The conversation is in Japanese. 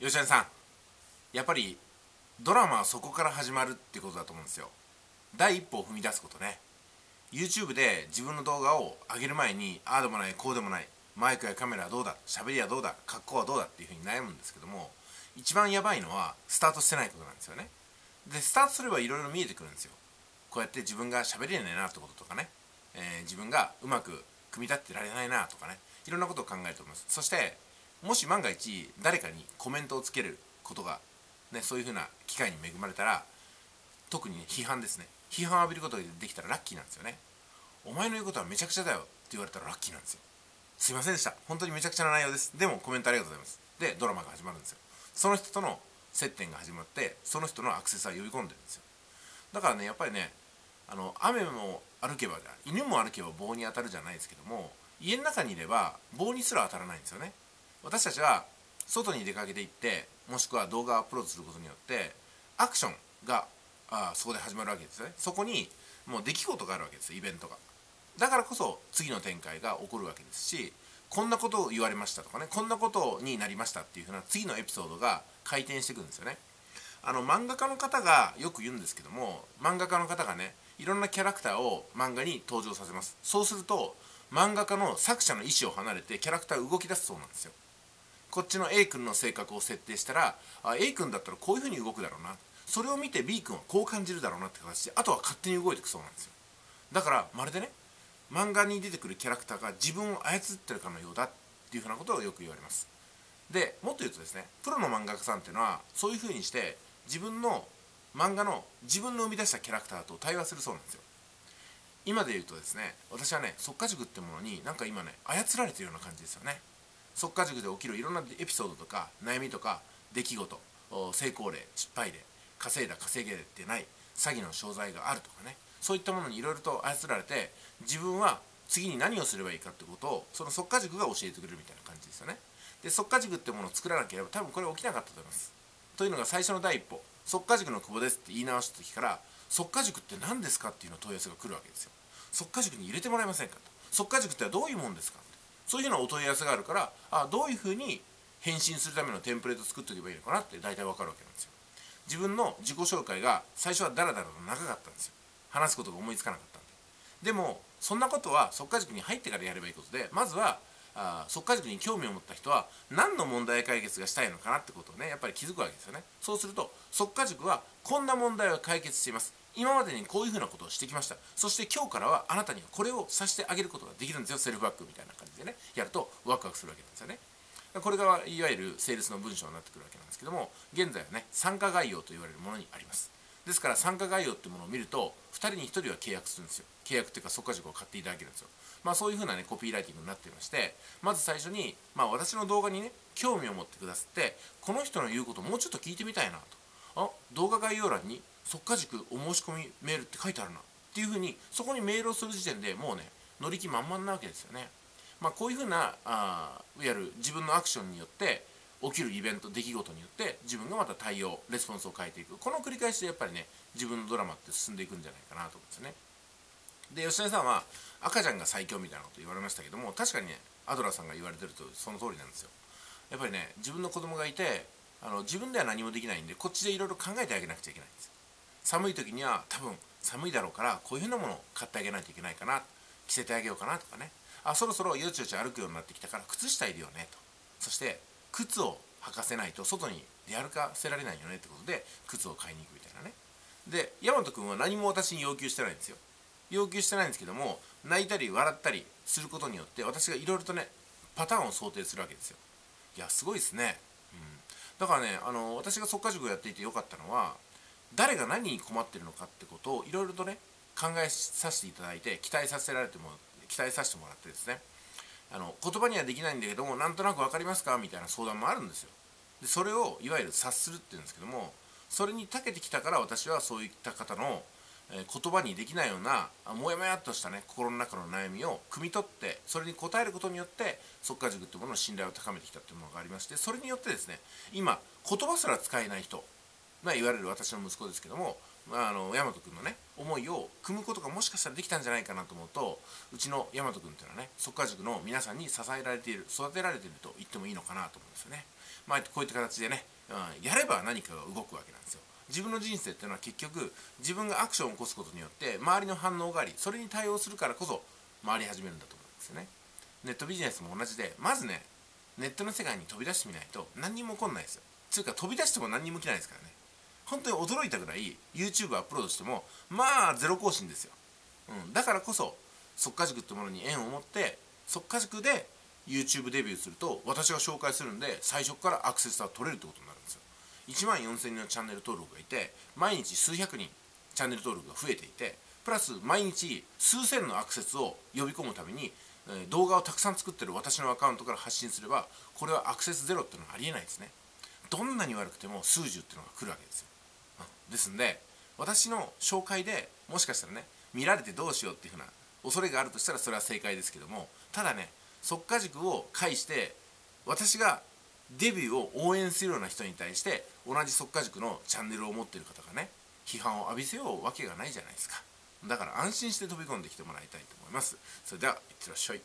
吉谷さんやっぱりドラマはそこから始まるってことだと思うんですよ。第一歩を踏み出すことね。YouTube で自分の動画を上げる前にああでもないこうでもないマイクやカメラはどうだ喋りはどうだ格好はどうだっていうふうに悩むんですけども一番やばいのはスタートしてないことなんですよね。でスタートすればいろいろ見えてくるんですよ。こうやって自分が喋れないなってこととかね、えー、自分がうまく組み立ってられないなとかね。いろんなことを考えると思います。そしてもし万が一誰かにコメントをつけることが、ね、そういうふうな機会に恵まれたら特に、ね、批判ですね。批判を浴びることができたらラッキーなんですよね。お前の言うことはめちゃくちゃだよって言われたらラッキーなんですよ。すいませんでした。本当にめちゃくちゃな内容です。でもコメントありがとうございます。でドラマが始まるんですよ。その人との接点が始まってその人のアクセスは呼び込んでるんですよ。だからねやっぱりねあの雨も歩けば犬も歩けば棒に当たるじゃないですけども家の中にいれば棒にすら当たらないんですよね。私たちは外に出かけていってもしくは動画をアップロードすることによってアクションがあそこで始まるわけですね。そこにもう出来事があるわけですイベントが。だからこそ次の展開が起こるわけですしこんなことを言われましたとかねこんなことになりましたっていうふうな次のエピソードが回転していくんですよね。あの漫画家の方がよく言うんですけども漫画家の方がねいろんなキャラクターを漫画に登場させます。そうすると漫画家の作者の意思を離れてキャラクター動き出すそうなんですよ。こっちの A 君の性格を設定したらあ A 君だったらこういうふうに動くだろうな。それを見て B 君はこう感じるだろうなって形であとは勝手に動いていくそうなんですよ。だからまるでね漫画に出てくるキャラクターが自分を操ってるかのようだっていうふうなことをよく言われます。でもっと言うとですねプロの漫画家さんっていうのはそういうふうにして自分の漫画の自分の生み出したキャラクターと対話するそうなんですよ。今で言うとですね私はね即家塾ってものになんか今ね操られてるような感じですよね。即家塾で起きるいろんなエピソードとか悩みとか出来事成功例失敗例稼いだ稼げてない詐欺の商材があるとかね。そういったものにいろいろと操られて自分は次に何をすればいいかってことをその即家塾が教えてくれるみたいな感じですよね。で即家塾ってものを作らなければ多分これ起きなかったと思います。というのが最初の第一歩。即家塾の久保ですって言い直した時から即家塾って何ですかっていうの問い合わせが来るわけですよ。即家塾に入れてもらえませんかと。即家塾ってはどういうもんですかそういうふうなお問い合わせがあるからあどういうふうに返信するためのテンプレート作っておけばいいのかなって大体わかるわけなんですよ。自分の自己紹介が最初はダラダラと長かったんですよ。話すことが思いつかなかったんで。でもそんなことは即家塾に入ってからやればいいことでまずはあ即家塾に興味を持った人は何の問題解決がしたいのかなってことをねやっぱり気づくわけですよね。そうすると即家塾はこんな問題を解決しています。今までにこういうふうなことをしてきました。そして今日からはあなたにはこれをさせてあげることができるんですよ。セルフバックみたいな感じでね。やるとワクワクするわけなんですよね。これがいわゆるセールスの文章になってくるわけなんですけども現在はね参加概要と言われるものにあります。ですから参加概要っていうものを見ると2人に1人は契約するんですよ。契約っていうか即価塾を買っていただけるんですよ。まあそういうふうなねコピーライティングになっていましてまず最初にまあ私の動画にね興味を持ってくださってこの人の言うことをもうちょっと聞いてみたいなと。あ動画概要欄に即価塾お申し込みメールって書いてあるなっていうふうにそこにメールをする時点でもうね乗り気満々なわけですよね。まあ、こういうふうなあいわゆる自分のアクションによって起きるイベント出来事によって自分がまた対応レスポンスを変えていく。この繰り返しでやっぱりね自分のドラマって進んでいくんじゃないかなと思うんですね。で吉田さんは赤ちゃんが最強みたいなこと言われましたけども確かにねアドラーさんが言われてるとその通りなんですよ。やっぱりね自分の子供がいてあの自分では何もできないんでこっちでいろいろ考えてあげなくちゃいけないんです。寒い時には多分寒いだろうからこういうふうなものを買ってあげないといけないかな着せてあげようかなとかね。あそろそろよちよち歩くようになってきたから靴下いるよねと。そして靴を履かせないと外に出歩かせられないよねってことで靴を買いに行くみたいなね。で大和君は何も私に要求してないんですよ。要求してないんですけども泣いたり笑ったりすることによって私がいろいろとねパターンを想定するわけですよ。いやすごいですね、だからねあの私が即家塾をやっていてよかったのは誰が何に困ってるのかってことをいろいろとね考えさせていただいて期待させられても期待させてもらってですね。あの言葉にはできないんだけどもなんとなく分かりますか？みたいな相談もあるんですよ。でそれをいわゆる察するっていうんですけどもそれに長けてきたから私はそういった方の、え、言葉にできないようなもやもやっとしたね心の中の悩みを汲み取ってそれに応えることによって即家塾っていうものの信頼を高めてきたというものがありましてそれによってですね今言葉すら使えない人まあ、いわれる私の息子ですけどもあの大和君のね思いを組むことがもしかしたらできたんじゃないかなと思うとうちの大和君っていうのはね即家塾の皆さんに支えられている育てられていると言ってもいいのかなと思うんですよね。まあ、こういった形でね、うん、やれば何かが動くわけなんですよ。自分の人生っていうのは結局自分がアクションを起こすことによって周りの反応がありそれに対応するからこそ回り始めるんだと思うんですよね。ネットビジネスも同じでまずねネットの世界に飛び出してみないと何にも起こんないですよ。つうか飛び出しても何にも起きないですからね。本当に驚いたぐらい YouTube アップロードしてもまあゼロ更新ですよ、うん、だからこそ速稼塾ってものに縁を持って速稼塾で YouTube デビューすると私が紹介するんで最初からアクセスは取れるってことになるんですよ。1万4000人のチャンネル登録がいて毎日数百人チャンネル登録が増えていてプラス毎日数千のアクセスを呼び込むために動画をたくさん作ってる私のアカウントから発信すればこれはアクセスゼロっていうのはありえないですね。どんなに悪くても数十っていうのが来るわけですよ、ですんで私の紹介でもしかしたらね見られてどうしようっていうふうな恐れがあるとしたらそれは正解ですけどもただね速稼塾を介して私がデビューを応援するような人に対して同じ速稼塾のチャンネルを持ってる方がね批判を浴びせようわけがないじゃないですか。だから安心して飛び込んできてもらいたいと思います。それではいってらっしゃい。